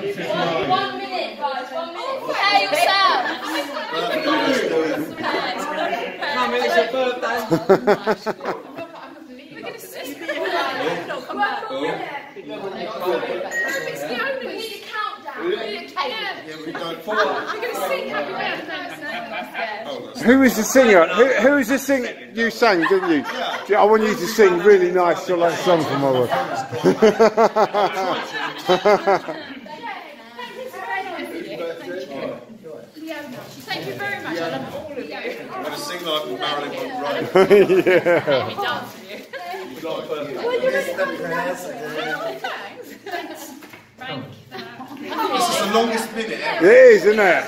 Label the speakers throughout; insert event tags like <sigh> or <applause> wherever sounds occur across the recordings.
Speaker 1: One minute, guys, one minute. Prepare yourselves.
Speaker 2: Mum, it's your birthday.
Speaker 1: We're going to see. Come on. We need a countdown. We need a cake.
Speaker 3: Yeah, we don't.
Speaker 1: We're going to sing happy birthday.
Speaker 4: Who is the singer? Who, who is the singer? You sang, didn't you? Yeah, I want you to sing really nice of like song <laughs> for Mother.
Speaker 1: Thank you very much. I love all of you.
Speaker 3: I'm going to sing like Marilyn Monroe. <laughs>
Speaker 4: yeah.
Speaker 1: We dance with you. Frank.
Speaker 3: This is the longest minute ever.
Speaker 4: It is, isn't it?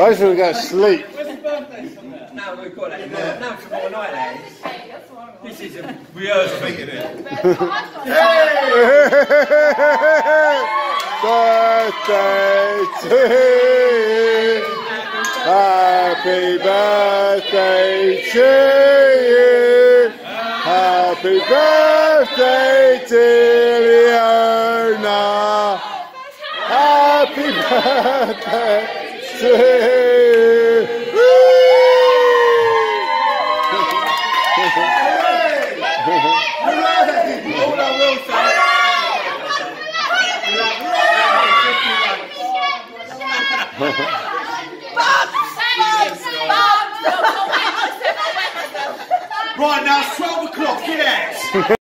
Speaker 4: I just want to go to sleep.
Speaker 2: Where's the birthday song there? No, we've got that. No, no, tomorrow night, lads. This is a rehearsal.
Speaker 3: Thinking it. <laughs>
Speaker 4: birthday to you. Happy birthday to you. Happy birthday, dear Leona. Happy birthday to you.
Speaker 2: All I will say.
Speaker 3: Right now, it's 12 o'clock. Get out.